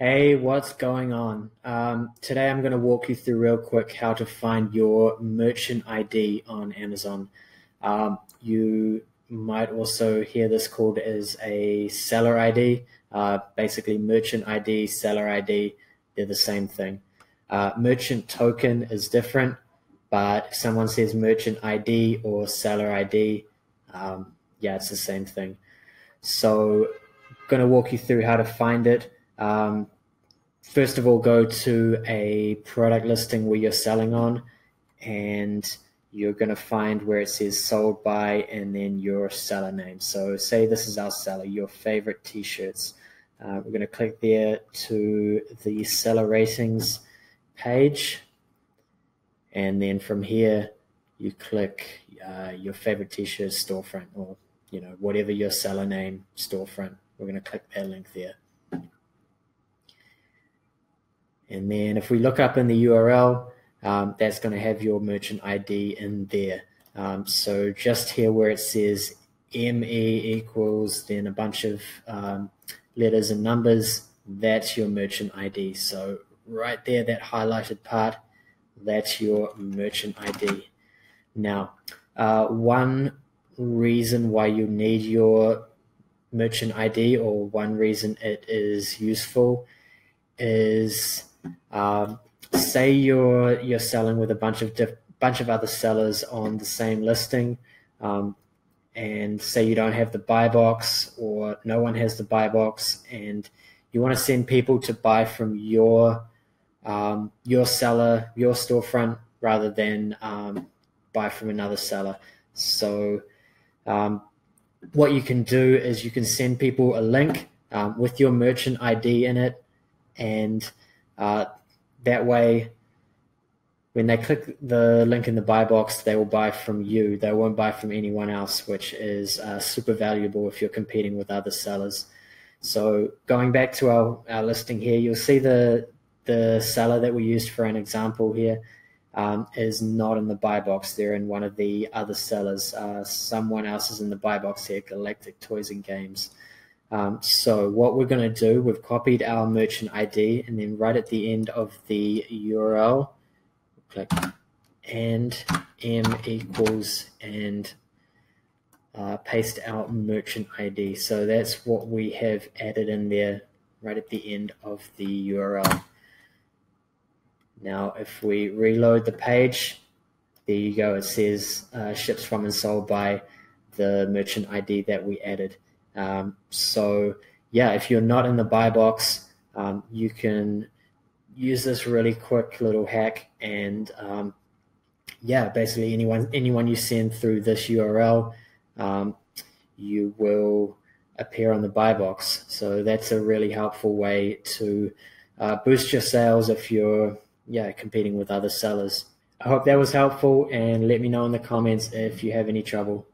Hey, what's going on? Um, today I'm going to walk you through real quick how to find your merchant ID on Amazon. Um, you might also hear this called as a seller ID. Uh, basically, merchant ID, seller ID, they're the same thing. Uh, merchant token is different, but if someone says merchant ID or seller ID, um, yeah, it's the same thing. So, I'm going to walk you through how to find it. Um, first of all, go to a product listing where you're selling on, and you're going to find where it says sold by and then your seller name. So, say this is our seller, your favorite t shirts. Uh, we're going to click there to the seller ratings page. And then from here, you click uh, your favorite t-shirt storefront or you know whatever your seller name storefront we're going to click that link there and then if we look up in the url um, that's going to have your merchant id in there. Um, so just here where it says me equals then a bunch of um, letters and numbers that's your merchant id so right there that highlighted part that's your merchant id now uh, one reason why you need your merchant ID or one reason it is useful is um, say you're you're selling with a bunch of diff- bunch of other sellers on the same listing um, and say you don't have the buy box or no one has the buy box and you want to send people to buy from your um, your seller your storefront rather than um, buy from another seller. So um, what you can do is you can send people a link um, with your merchant ID in it, and uh, that way, when they click the link in the buy box, they will buy from you. They won't buy from anyone else, which is uh, super valuable if you're competing with other sellers. So going back to our, our listing here, you'll see the the seller that we used for an example here um, is not in the buy box. They're in one of the other sellers. Uh, someone else is in the buy box here, Galactic Toys and Games. Um, so what we're going to do, we've copied our merchant ID and then right at the end of the URL, click and m equals and uh, paste our merchant ID. So that's what we have added in there right at the end of the URL. Now, if we reload the page, there you go. It says uh, ships from and sold by the merchant ID that we added. Um, so, yeah, if you're not in the buy box, um, you can use this really quick little hack and um, yeah, basically anyone anyone you send through this URL, um, you will appear on the buy box. So that's a really helpful way to uh, boost your sales if you're yeah, competing with other sellers. I hope that was helpful and let me know in the comments if you have any trouble.